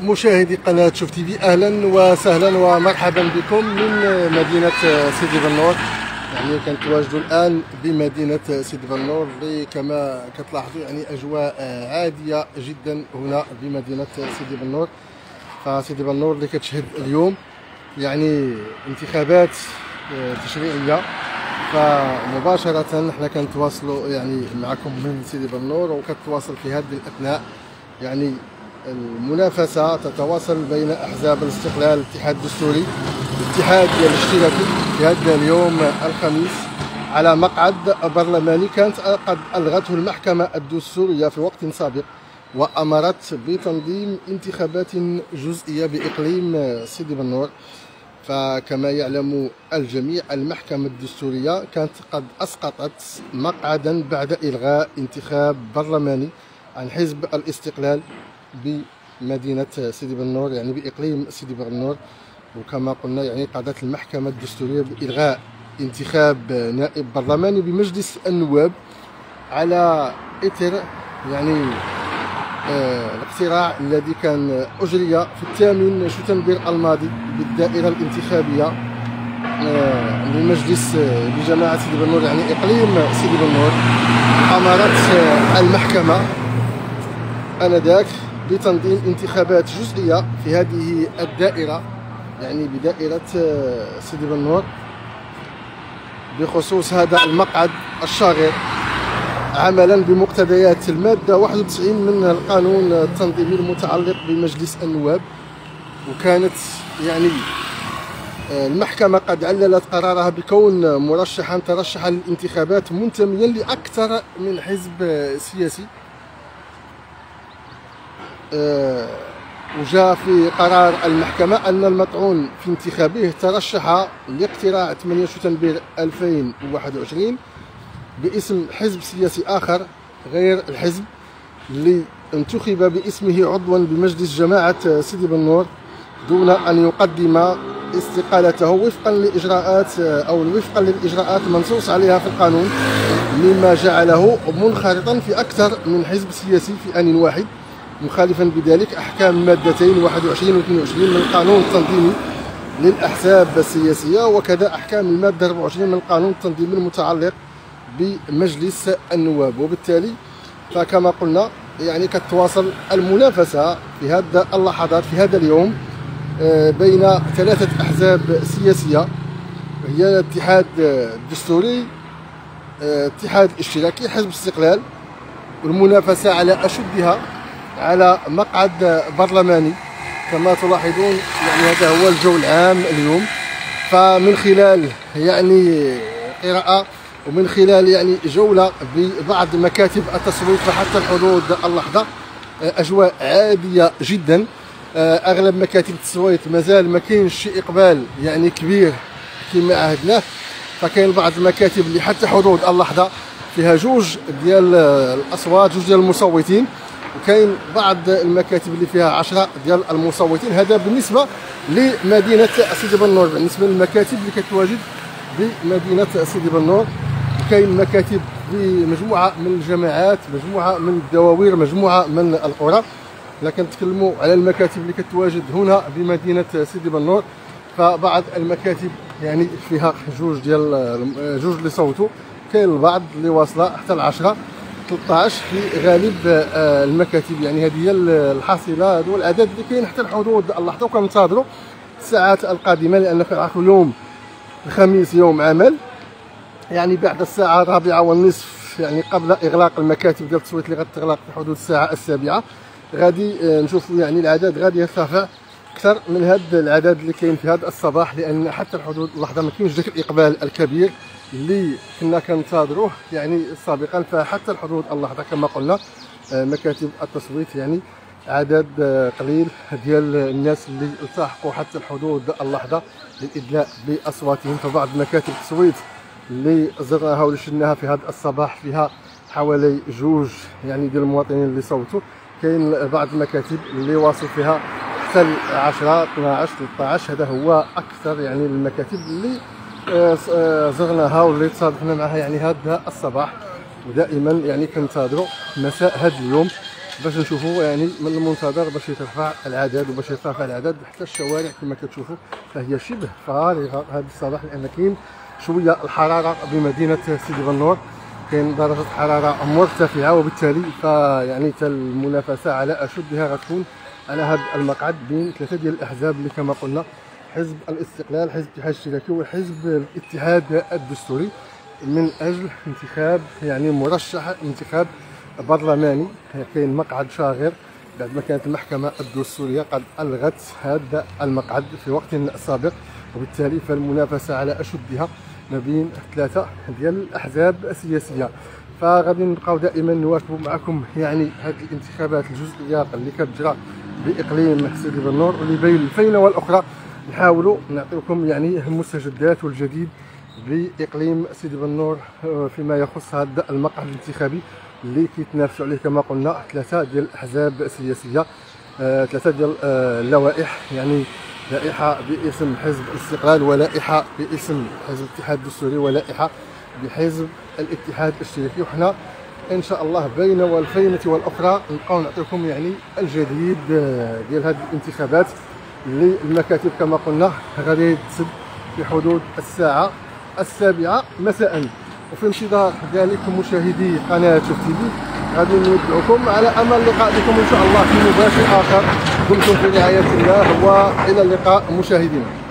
مشاهدي قناة شوف تي في أهلا وسهلا ومرحبا بكم من مدينة سيدي بنور. يعني كنتواجدوا الآن بمدينة سيدي بنور اللي كما كتلاحظوا يعني أجواء عادية جدا هنا بمدينة سيدي بنور. فسيدي بنور اللي كتشهد اليوم يعني انتخابات تشريعية. فمباشرة حنا كنتواصلوا يعني معكم من سيدي بنور وكتواصل في هذه الأثناء. يعني المنافسة تتواصل بين أحزاب الاستقلال الاتحاد الدستوري الاتحاد الاشتراكي. في هذا اليوم الخميس على مقعد برلماني كانت قد ألغته المحكمة الدستورية في وقت سابق وأمرت بتنظيم انتخابات جزئية بإقليم سيدي بنور. فكما يعلم الجميع المحكمة الدستورية كانت قد أسقطت مقعدا بعد إلغاء انتخاب برلماني عن حزب الاستقلال. بمدينة سيدي بنور يعني بإقليم سيدي بنور. وكما قلنا يعني قضت المحكمة الدستورية بإلغاء انتخاب نائب برلماني بمجلس النواب على إثر يعني آه الاقتراع الذي كان أجري في الثامن شتنبر الماضي بالدائرة الانتخابية آه لمجلس آه بجماعة سيدي بنور يعني إقليم سيدي بنور. أمرت آه المحكمة آنذاك بتنظيم انتخابات جزئية في هذه الدائرة يعني بدائرة سيدي بنور بخصوص هذا المقعد الشاغر عملا بمقتضيات المادة 91 من القانون التنظيمي المتعلق بمجلس النواب. وكانت يعني المحكمة قد عللت قرارها بكون مرشحا ترشح للانتخابات منتميا لأكثر من حزب سياسي. آه، وجاء في قرار المحكمة أن المطعون في انتخابه ترشح لاقتراع 8 شتنبر 2021 باسم حزب سياسي آخر غير الحزب اللي انتخب باسمه عضوا بمجلس جماعة سيدي بنور دون أن يقدم استقالته وفقا لإجراءات أو وفقا للإجراءات منصوص عليها في القانون مما جعله منخرطا في أكثر من حزب سياسي في آن واحد. مخالفا بذلك أحكام مادتين 21 و 22 من القانون التنظيمي للأحزاب السياسية وكذا أحكام المادة 24 من القانون التنظيمي المتعلق بمجلس النواب. وبالتالي فكما قلنا يعني كتواصل المنافسة في هذا اللحظات في هذا اليوم آه، بين ثلاثة أحزاب سياسية. هي الاتحاد الدستوري آه، الاشتراكي حزب الاستقلال والمنافسة على أشدها. على مقعد برلماني كما تلاحظون يعني هذا هو الجو العام اليوم. فمن خلال يعني قراءة ومن خلال يعني جولة ببعض مكاتب التصويت فحتى الحدود اللحظة أجواء عادية جدا. أغلب مكاتب التصويت مازال ما كاينش شي إقبال يعني كبير كما عهدناه. فكاين بعض المكاتب اللي حتى حدود اللحظة فيها جوج ديال الأصوات جوج ديال المصوتين. وكاين بعض المكاتب اللي فيها 10 ديال المصوتين. هذا بالنسبة لمدينة سيدي بنور بالنسبة للمكاتب اللي كتواجد بمدينة سيدي بنور كاين مكاتب بمجموعة من الجماعات مجموعة من الدواوير مجموعة من القرى. لكن نتكلموا على المكاتب اللي كتواجد هنا بمدينة سيدي بنور فبعض المكاتب يعني فيها جوج ديال جوج اللي صوتوا. كاين البعض اللي واصلة حتى العشرة. 13 في غالب آه، المكاتب. يعني هذه هي الحاصلة هذا هو العدد اللي كاين حتى الحدود اللحظه وكننتظروا الساعات القادمة لأن كنعرفوا يوم الخميس يوم عمل. يعني بعد الساعة الرابعة والنصف يعني قبل إغلاق المكاتب ديال التصويت اللي غتغلق في حدود الساعة السابعة. غادي آه، نشوفوا يعني العدد غادي يرتفع أكثر من هذا العدد اللي كاين في هذا الصباح لأن حتى الحدود اللحظه ما كاينش ذاك الإقبال الكبير. اللي كنا كنتظروه يعني سابقا فحتى الحدود اللحظه كما قلنا آه، مكاتب التصويت يعني عدد آه، قليل ديال الناس اللي التحقوا حتى الحدود اللحظه للإدلاء بأصواتهم. فبعض مكاتب التصويت اللي زرناها واللي شفناها في هذا الصباح فيها حوالي جوج يعني ديال المواطنين اللي صوتوا. كاين بعض المكاتب اللي واصل فيها حتى 10 12 13 هذا هو أكثر يعني المكاتب اللي زرناها واللي تصادفنا معها يعني هذا الصباح. ودائما يعني كنتظروا مساء هذا اليوم باش نشوفوا يعني من المنتظر باش يترفع العدد وباش يرتفع العدد حتى الشوارع كما كتشوفوا. فهي شبه فارغة هذا الصباح لأن كاين شوية الحرارة بمدينة سيدي بنور. كاين درجة حرارة مرتفعة وبالتالي فيعني المنافسة على أشدها غتكون على هذا المقعد بين ثلاثة ديال الأحزاب اللي كما قلنا حزب الاستقلال حزب الاتحاد الاشتراكي وحزب الاتحاد الدستوري من أجل انتخاب يعني مرشح انتخاب برلماني. كاين مقعد شاغر بعد ما كانت المحكمة الدستورية قد ألغت هذا المقعد في وقت سابق وبالتالي فالمنافسة على أشدها ما بين ثلاثة ديال الأحزاب السياسية. فغادي نبقاو دائما نواكبوا معكم يعني هذه الانتخابات الجزئية اللي كتجرى بإقليم سيدي بنور واللي بين الفينة والأخرى. نحاولوا نعطيكم يعني المستجدات والجديد باقليم سيدي بنور آه، فيما يخص هذا المقعد الانتخابي اللي كيتنافسوا عليه كما قلنا ثلاثة ديال الاحزاب السياسيه آه، ثلاثة ديال آه، اللوائح يعني لائحة باسم حزب الاستقلال ولائحة باسم حزب الاتحاد الدستوري ولائحة بحزب الاتحاد الاشتراكي وحنا إن شاء الله بين والفينة والأخرى نبقاو نعطيكم يعني الجديد ديال هذه الانتخابات. اللي المكاتب كما قلنا غادي تسد في حدود الساعة السابعة مساء. وفي انتظار ذلك مشاهدي قناة شوف تي في غادي ندعوكم على أمل لقاء بكم إن شاء الله في مباشر آخر. دمتم في رعاية الله وإلى اللقاء مشاهدينا.